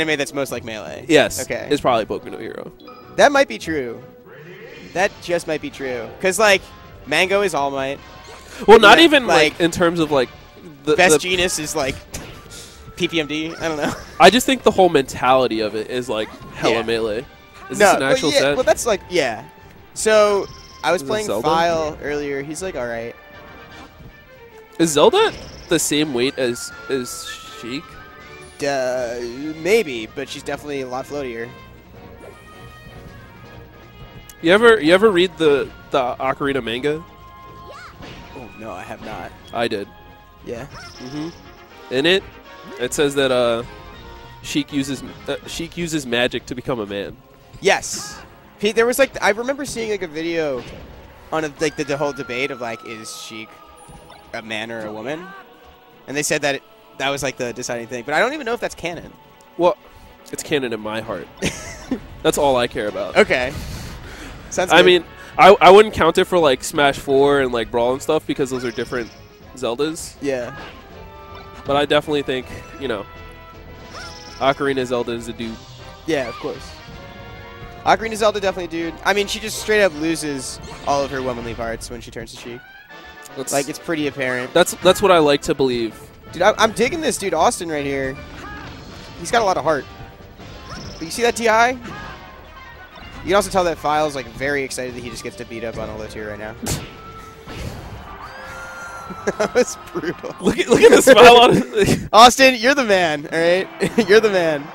anime that's most like Melee. Yes. Okay. It's probably Boku no Hero. That might be true. That just might be true. Because, like, Mango is All Might. Well, not even like, like- in terms of like the, Best the- Genius is, like, PPMD. I don't know. I just think the whole mentality of it is like hella Yeah. melee. Is no, this an actual yeah, set? Well, that's like, yeah. So, I was Is playing? File earlier. He's like, alright. Is Zelda the same weight as as Sheik? Uh, maybe, but she's definitely a lot floatier. You ever you ever read the the Ocarina manga? Oh, no, I have not. I did. Yeah. hmm In it, it says that uh, Sheik uses uh, Sheik uses magic to become a man. Yes. He, there was like I remember seeing like a video on a, like the, the whole debate of like is Sheik a man or a woman, and they said that it, that was like the deciding thing. But I don't even know if that's canon. Well, it's canon in my heart. That's all I care about. Okay. Sounds. I good. mean, I, I wouldn't count it for like Smash 4 and like Brawl and stuff because those are different Zeldas. yeah. But I definitely think, you know, Ocarina Zelda is a dude. Yeah, of course. Ocarina Zelda definitely, dude. I mean, she just straight up loses all of her womanly parts when she turns to Sheik. That's, Like, it's pretty apparent. that's that's what I like to believe. Dude, I, I'm digging this dude, Austin, right here. He's got a lot of heart. But you see that TI? You can also tell that File's like very excited that he just gets to beat up on a tier right now. that was brutal. Look at look at the smile on. Austin, you're the man, all right? you're the man.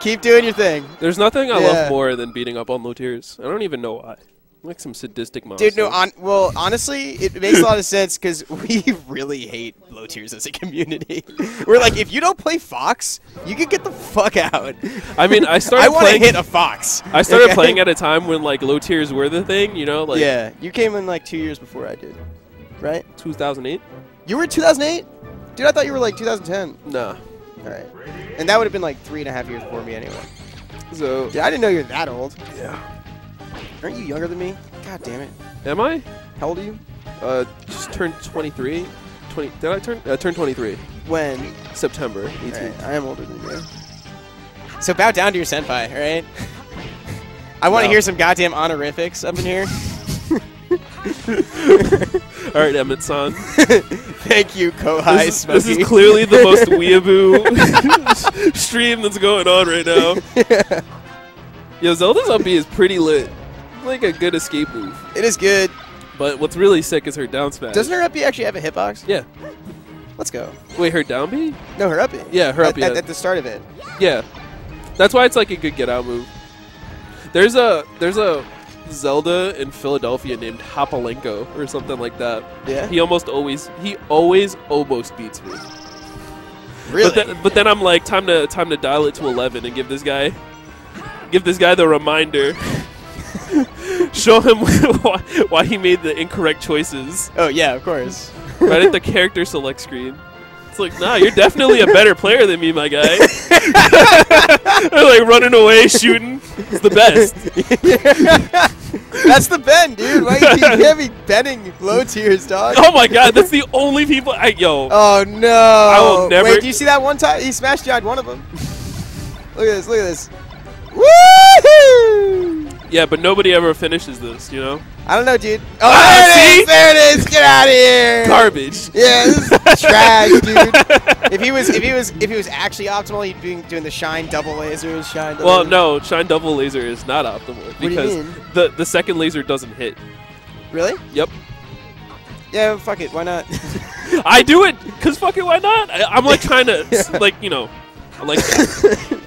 Keep doing your thing. There's nothing I Yeah. love more than beating up on low tiers. I don't even know why. Like some sadistic monster. Dude, no, on, well, honestly, it makes a lot of sense because we really hate low tiers as a community. We're like, if you don't play Fox, you can get the fuck out. I mean, I started I want to playing- hit a Fox. I started okay? playing at a time when like low tiers were the thing. You know, like yeah, you came in like two years before I did, right? 2008. You were 2008? Dude, I thought you were like 2010. Nah. All right. And that would have been like three and a half years before me anyway. So yeah, I didn't know you were that old. yeah. Aren't you younger than me? God damn it. Am I? How old are you? Uh, just turned 23. 20. Did I turn? Uh, turned 23. When? September 18th. Alright, I am older than you. So bow down to your senpai, alright? I want to No. hear some goddamn honorifics up in here. All right, Emmett san. Thank you, Kohai This, is- this is clearly the most weeaboo stream that's going on right now. Yo, Zelda's up B is pretty lit. Like a good escape move. It is good. But what's really sick is her down smash. Doesn't her uppy actually have a hitbox? Yeah. Let's go. Wait, her down B? No, her uppy. Yeah, her At- uppy, At, at the start of it. Yeah. That's why it's like a good get out move. There's a there's a Zelda in Philadelphia named Hopalenko or something like that. Yeah? He almost always he always almost beats me. Really? But then, but then I'm like time to time to dial it to 11 and give this guy give this guy the reminder. Show him why, why he made the incorrect choices oh, yeah, of course. right at the character select screen. It's like, nah, you're definitely a better player than me, my guy. They're like running away, shooting. It's the best. That's the bend, dude. Why you, you can't be bending low tiers, dog. Oh my god, that's the only people. I, yo, Oh no! I will never- Wait, do you see that one time he smashed you on one of them? look at this! Look at this! Woohoo! Yeah, but nobody ever finishes this, you know? I don't know, dude. Oh, Ah, there it is! There it is! Get out of here! Garbage. Yeah, this is trash, dude. If he was, if he was, if he was actually optimal, he'd be doing the shine double laser, shine. Double Well, no, Shine Double Laser is not optimal do you because mean? the the second laser doesn't hit. Really? Yep. Yeah, fuck it. Why not? I do it because fuck it. why not? I, I'm like trying to like you know, I like.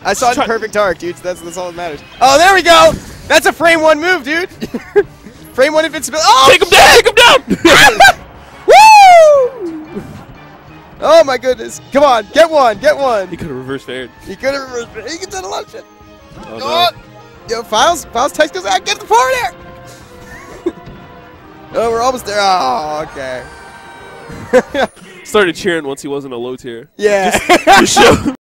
I saw it in perfect dark, dude. So that's that's all that matters. Oh, there we go. That's a frame one move, dude. frame one invincibility. Oh, take him down, take him down. Woo! Oh my goodness! Come on, get one, get one. he could have reverse fared. He could have reversed. it. He could done a lot of shit. Oh, Oh, no. yo, files, files. Text goes out. Get the forward air. oh, we're almost there. Oh, okay. Started cheering once he wasn't a low tier. yeah. Just show,